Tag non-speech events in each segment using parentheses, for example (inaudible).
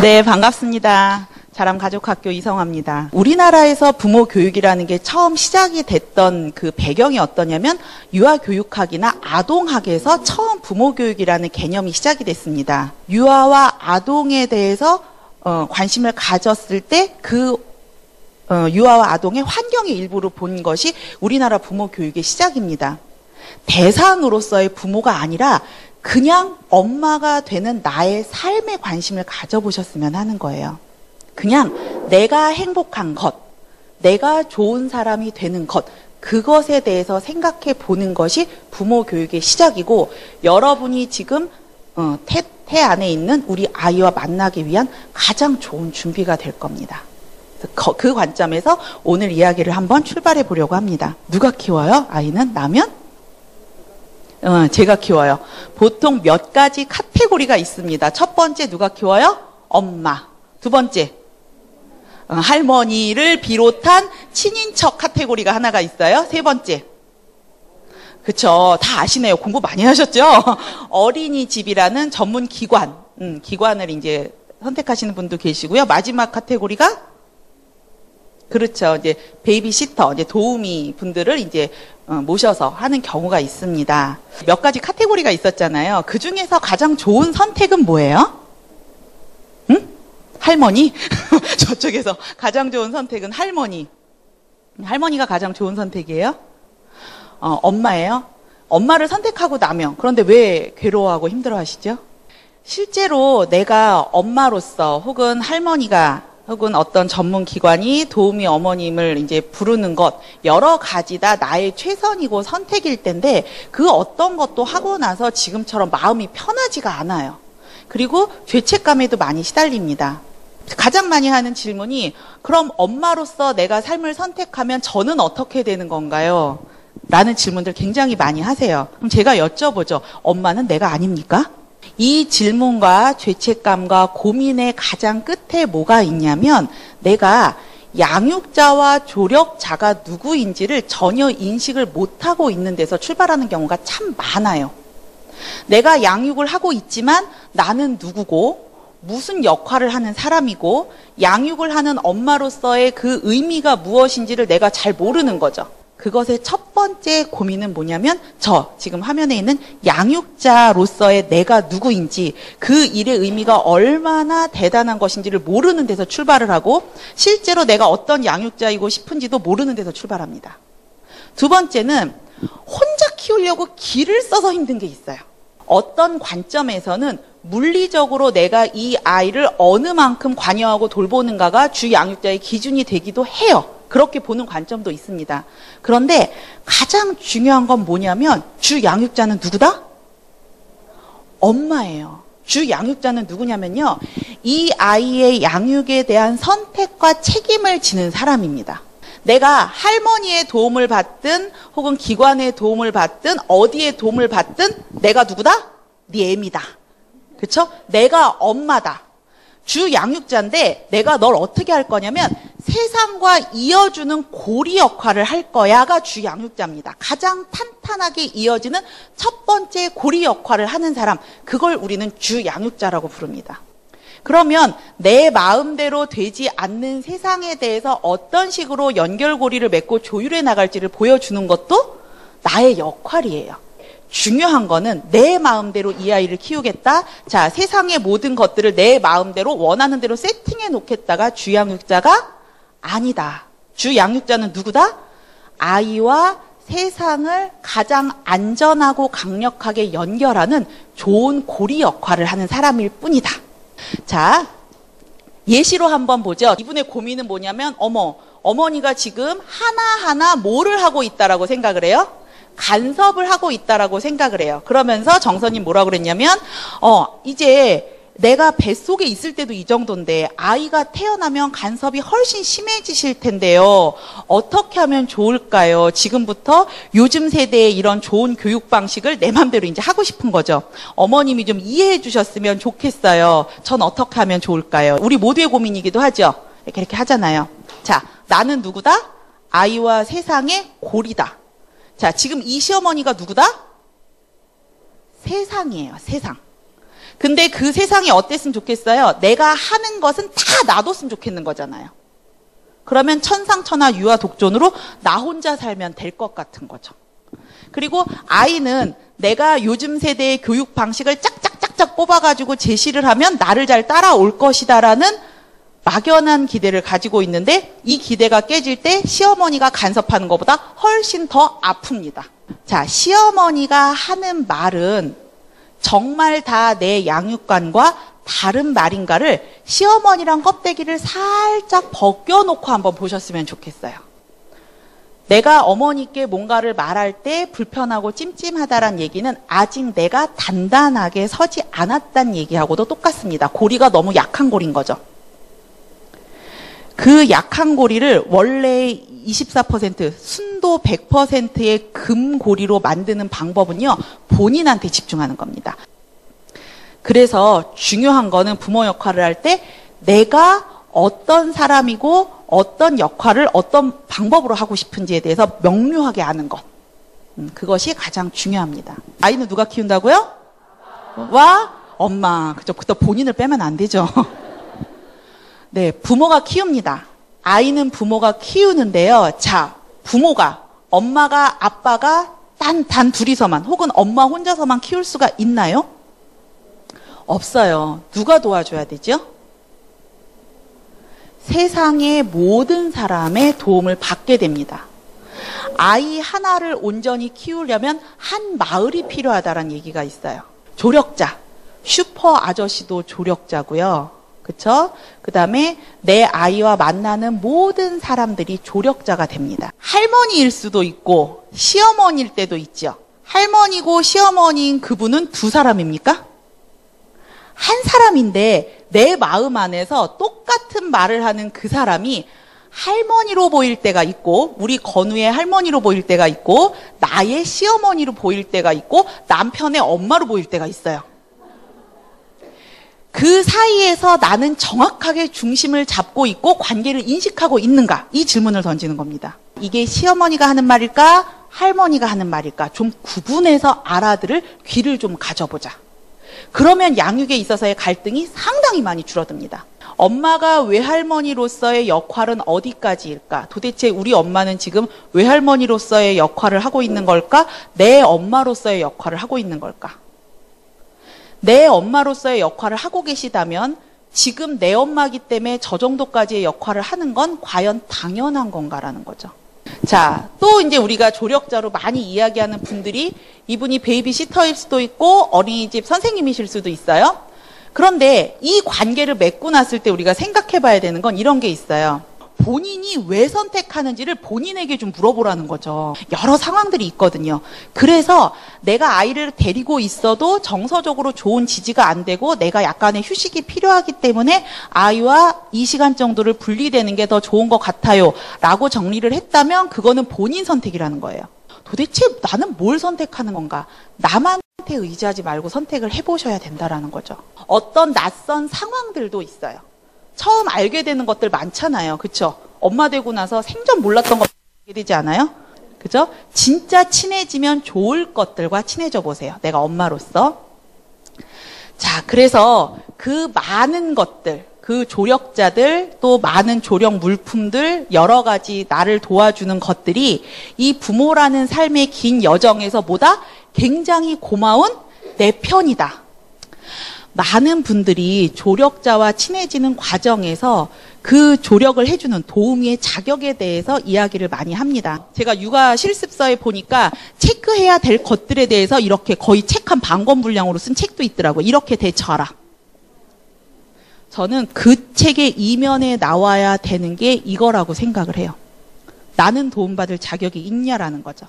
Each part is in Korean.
네, 반갑습니다. 자람 가족학교 이성화입니다. 우리나라에서 부모 교육이라는 게 처음 시작이 됐던 그 배경이 어떠냐면 유아 교육학이나 아동학에서 처음 부모 교육이라는 개념이 시작이 됐습니다. 유아와 아동에 대해서 어, 관심을 가졌을 때그 어, 유아와 아동의 환경의 일부를 본 것이 우리나라 부모 교육의 시작입니다. 대상으로서의 부모가 아니라 그냥 엄마가 되는 나의 삶에 관심을 가져보셨으면 하는 거예요. 그냥 내가 행복한 것, 내가 좋은 사람이 되는 것, 그것에 대해서 생각해 보는 것이 부모 교육의 시작이고, 여러분이 지금 어, 태, 태 안에 있는 우리 아이와 만나기 위한 가장 좋은 준비가 될 겁니다. 그 관점에서 오늘 이야기를 한번 출발해 보려고 합니다. 누가 키워요? 아이는 나면? 어, 제가 키워요. 보통 몇 가지 카테고리가 있습니다. 첫 번째 누가 키워요? 엄마. 두 번째 어, 할머니를 비롯한 친인척 카테고리가 하나가 있어요. 세 번째 그쵸. 다 아시네요. 공부 많이 하셨죠? (laughs) 어린이집이라는 전문 기관, 음, 기관을 이제 선택하시는 분도 계시고요. 마지막 카테고리가 그렇죠. 이제 베이비시터, 이제 도우미 분들을 이제 어, 모셔서 하는 경우가 있습니다. 몇 가지 카테고리가 있었잖아요. 그 중에서 가장 좋은 선택은 뭐예요? 응? 할머니? (laughs) 저쪽에서 가장 좋은 선택은 할머니. 할머니가 가장 좋은 선택이에요? 어, 엄마예요? 엄마를 선택하고 나면 그런데 왜 괴로워하고 힘들어하시죠? 실제로 내가 엄마로서 혹은 할머니가 혹은 어떤 전문 기관이 도우미 어머님을 이제 부르는 것 여러 가지 다 나의 최선이고 선택일 텐데 그 어떤 것도 하고 나서 지금처럼 마음이 편하지가 않아요. 그리고 죄책감에도 많이 시달립니다. 가장 많이 하는 질문이 그럼 엄마로서 내가 삶을 선택하면 저는 어떻게 되는 건가요? 라는 질문들 굉장히 많이 하세요. 그럼 제가 여쭤보죠. 엄마는 내가 아닙니까? 이 질문과 죄책감과 고민의 가장 끝에 뭐가 있냐면 내가 양육자와 조력자가 누구인지를 전혀 인식을 못하고 있는 데서 출발하는 경우가 참 많아요. 내가 양육을 하고 있지만 나는 누구고 무슨 역할을 하는 사람이고 양육을 하는 엄마로서의 그 의미가 무엇인지를 내가 잘 모르는 거죠. 그것의 첫 번째 고민은 뭐냐면 저 지금 화면에 있는 양육자로서의 내가 누구인지 그 일의 의미가 얼마나 대단한 것인지를 모르는 데서 출발을 하고 실제로 내가 어떤 양육자이고 싶은지도 모르는 데서 출발합니다. 두 번째는 혼자 키우려고 길을 써서 힘든 게 있어요. 어떤 관점에서는 물리적으로 내가 이 아이를 어느 만큼 관여하고 돌보는가가 주 양육자의 기준이 되기도 해요. 그렇게 보는 관점도 있습니다. 그런데 가장 중요한 건 뭐냐면 주 양육자는 누구다? 엄마예요. 주 양육자는 누구냐면요. 이 아이의 양육에 대한 선택과 책임을 지는 사람입니다. 내가 할머니의 도움을 받든 혹은 기관의 도움을 받든 어디에 도움을 받든 내가 누구다? 네 애미다. 그렇죠? 내가 엄마다. 주 양육자인데 내가 널 어떻게 할 거냐면 세상과 이어주는 고리 역할을 할 거야가 주 양육자입니다. 가장 탄탄하게 이어지는 첫 번째 고리 역할을 하는 사람, 그걸 우리는 주 양육자라고 부릅니다. 그러면 내 마음대로 되지 않는 세상에 대해서 어떤 식으로 연결고리를 맺고 조율해 나갈지를 보여주는 것도 나의 역할이에요. 중요한 거는 내 마음대로 이 아이를 키우겠다. 자, 세상의 모든 것들을 내 마음대로 원하는 대로 세팅해 놓겠다가 주양육자가 아니다. 주양육자는 누구다? 아이와 세상을 가장 안전하고 강력하게 연결하는 좋은 고리 역할을 하는 사람일 뿐이다. 자, 예시로 한번 보죠. 이분의 고민은 뭐냐면, 어머, 어머니가 지금 하나하나 뭐를 하고 있다라고 생각을 해요? 간섭을 하고 있다라고 생각을 해요. 그러면서 정선님 뭐라고 그랬냐면, 어, 이제 내가 뱃속에 있을 때도 이 정도인데 아이가 태어나면 간섭이 훨씬 심해지실 텐데요. 어떻게 하면 좋을까요? 지금부터 요즘 세대의 이런 좋은 교육 방식을 내 맘대로 이제 하고 싶은 거죠. 어머님이 좀 이해해 주셨으면 좋겠어요. 전 어떻게 하면 좋을까요? 우리 모두의 고민이기도 하죠. 이렇게 이렇게 하잖아요. 자, 나는 누구다? 아이와 세상의 고리다. 자, 지금 이 시어머니가 누구다? 세상이에요, 세상. 근데 그 세상이 어땠으면 좋겠어요? 내가 하는 것은 다 놔뒀으면 좋겠는 거잖아요. 그러면 천상천하 유아 독존으로 나 혼자 살면 될 것 같은 거죠. 그리고 아이는 내가 요즘 세대의 교육 방식을 짝짝짝짝 뽑아가지고 제시를 하면 나를 잘 따라올 것이다라는 막연한 기대를 가지고 있는데 이 기대가 깨질 때 시어머니가 간섭하는 것보다 훨씬 더 아픕니다. 자, 시어머니가 하는 말은 정말 다 내 양육관과 다른 말인가를 시어머니랑 껍데기를 살짝 벗겨놓고 한번 보셨으면 좋겠어요. 내가 어머니께 뭔가를 말할 때 불편하고 찜찜하다란 얘기는 아직 내가 단단하게 서지 않았단 얘기하고도 똑같습니다. 고리가 너무 약한 고리인 거죠. 그 약한 고리를 원래 24% 순도 100%의 금고리로 만드는 방법은요, 본인한테 집중하는 겁니다. 그래서 중요한 거는 부모 역할을 할 때 내가 어떤 사람이고 어떤 역할을 어떤 방법으로 하고 싶은지에 대해서 명료하게 아는 것. 음, 그것이 가장 중요합니다. 아이는 누가 키운다고요? 와? 엄마. 그죠? 그때 본인을 빼면 안 되죠. (laughs) 네, 부모가 키웁니다. 아이는 부모가 키우는데요. 자, 부모가, 엄마가, 아빠가 단, 단 둘이서만, 혹은 엄마 혼자서만 키울 수가 있나요? 없어요. 누가 도와줘야 되죠? 세상의 모든 사람의 도움을 받게 됩니다. 아이 하나를 온전히 키우려면 한 마을이 필요하다는 얘기가 있어요. 조력자. 슈퍼 아저씨도 조력자고요. 그쵸? 그 다음에 내 아이와 만나는 모든 사람들이 조력자가 됩니다. 할머니일 수도 있고, 시어머니일 때도 있죠. 할머니고 시어머니인 그분은 두 사람입니까? 한 사람인데 내 마음 안에서 똑같은 말을 하는 그 사람이 할머니로 보일 때가 있고 우리 건우의 할머니로 보일 때가 있고 나의 시어머니로 보일 때가 있고 남편의 엄마로 보일 때가 있어요. 그 사이에서 나는 정확하게 중심을 잡고 있고 관계를 인식하고 있는가? 이 질문을 던지는 겁니다. 이게 시어머니가 하는 말일까? 할머니가 하는 말일까? 좀 구분해서 알아들을 귀를 좀 가져보자. 그러면 양육에 있어서의 갈등이 상당히 많이 줄어듭니다. 엄마가 외할머니로서의 역할은 어디까지일까? 도대체 우리 엄마는 지금 외할머니로서의 역할을 하고 있는 걸까? 내 엄마로서의 역할을 하고 있는 걸까? 내 엄마로서의 역할을 하고 계시다면 지금 내 엄마기 때문에 저 정도까지의 역할을 하는 건 과연 당연한 건가라는 거죠. 자, 또 이제 우리가 조력자로 많이 이야기하는 분들이 이분이 베이비 시터일 수도 있고 어린이집 선생님이실 수도 있어요. 그런데 이 관계를 맺고 났을 때 우리가 생각해 봐야 되는 건 이런 게 있어요. 본인이 왜 선택하는지를 본인에게 좀 물어보라는 거죠. 여러 상황들이 있거든요. 그래서 내가 아이를 데리고 있어도 정서적으로 좋은 지지가 안 되고 내가 약간의 휴식이 필요하기 때문에 아이와 이 시간 정도를 분리되는 게 더 좋은 것 같아요. 라고 정리를 했다면 그거는 본인 선택이라는 거예요. 도대체 나는 뭘 선택하는 건가? 남한테 의지하지 말고 선택을 해보셔야 된다라는 거죠. 어떤 낯선 상황들도 있어요. 처음 알게 되는 것들 많잖아요. 그쵸? 엄마 되고 나서 생전 몰랐던 거 알게 되지 않아요? 그죠? 진짜 친해지면 좋을 것들과 친해져 보세요. 내가 엄마로서. 자, 그래서 그 많은 것들, 그 조력자들, 또 많은 조력 물품들, 여러 가지 나를 도와주는 것들이 이 부모라는 삶의 긴 여정에서 보다 굉장히 고마운 내 편이다. 많은 분들이 조력자와 친해지는 과정에서 그 조력을 해주는 도우미의 자격에 대해서 이야기를 많이 합니다. 제가 육아 실습서에 보니까 체크해야 될 것들에 대해서 이렇게 거의 책 한 반권 분량으로 쓴 책도 있더라고요. 이렇게 대처하라. 저는 그 책의 이면에 나와야 되는 게 이거라고 생각을 해요. 나는 도움받을 자격이 있냐라는 거죠.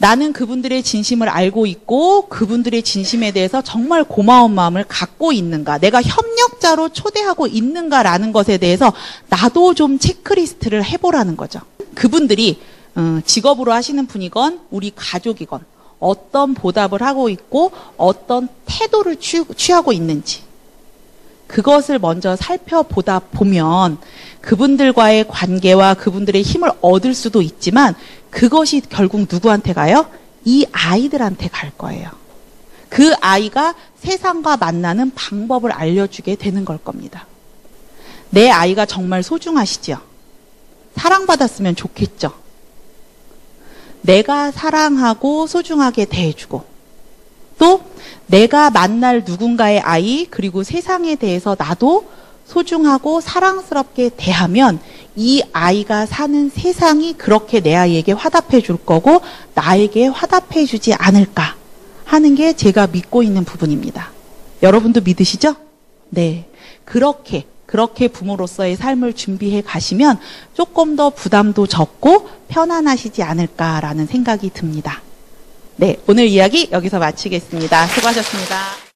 나는 그분들의 진심을 알고 있고 그분들의 진심에 대해서 정말 고마운 마음을 갖고 있는가, 내가 협력자로 초대하고 있는가라는 것에 대해서 나도 좀 체크리스트를 해보라는 거죠. 그분들이 어, 직업으로 하시는 분이건 우리 가족이건 어떤 보답을 하고 있고 어떤 태도를 취하고 있는지 그것을 먼저 살펴보다 보면 그분들과의 관계와 그분들의 힘을 얻을 수도 있지만 그것이 결국 누구한테 가요? 이 아이들한테 갈 거예요. 그 아이가 세상과 만나는 방법을 알려주게 되는 걸 겁니다. 내 아이가 정말 소중하시죠? 사랑받았으면 좋겠죠? 내가 사랑하고 소중하게 대해주고, 또 내가 만날 누군가의 아이, 그리고 세상에 대해서 나도 소중하고 사랑스럽게 대하면 이 아이가 사는 세상이 그렇게 내 아이에게 화답해 줄 거고 나에게 화답해 주지 않을까 하는 게 제가 믿고 있는 부분입니다. 여러분도 믿으시죠? 네. 그렇게 그렇게 부모로서의 삶을 준비해 가시면 조금 더 부담도 적고 편안하시지 않을까라는 생각이 듭니다. 네, 오늘 이야기 여기서 마치겠습니다. 수고하셨습니다.